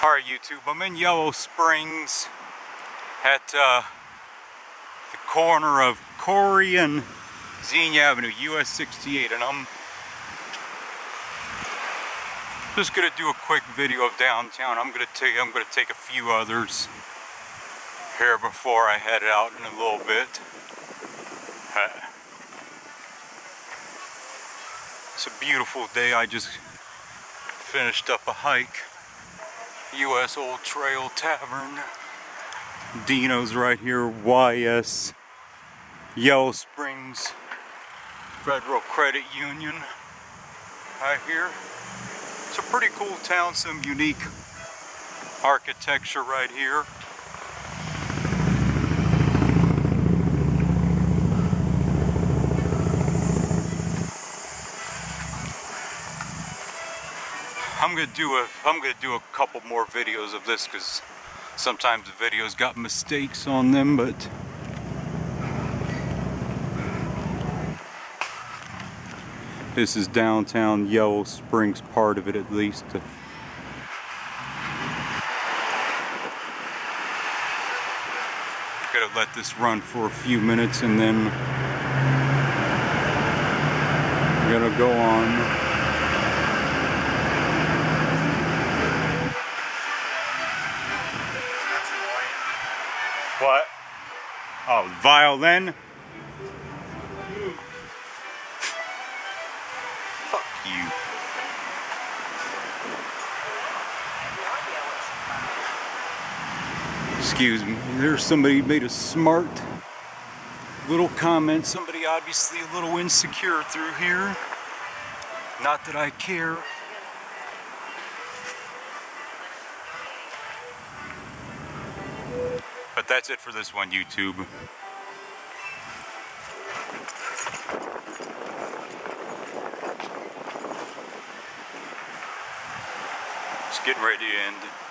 Alright YouTube, I'm in Yellow Springs at uh, the corner of Corry and Xenia Avenue, US 68, and I'm just gonna do a quick video of downtown. I'm gonna take I'm gonna take a few others here before I head out in a little bit. It's a beautiful day. I just finished up a hike. Ye Olde Trail Tavern. Dino's right here. YS Yellow Springs Federal Credit Union right here. It's a pretty cool town, some unique architecture right here. I'm gonna do a I'm gonna do a couple more videos of this because sometimes the videos got mistakes on them but this is downtown Yellow Springs part of it at least. Gotta let this run for a few minutes and then I'm gonna go on What? Oh, violin? Fuck you. Excuse me, there's somebody made a smart little comment. Somebody obviously a little insecure through here. Not that I care. But that's it for this one, YouTube. It's getting ready to end.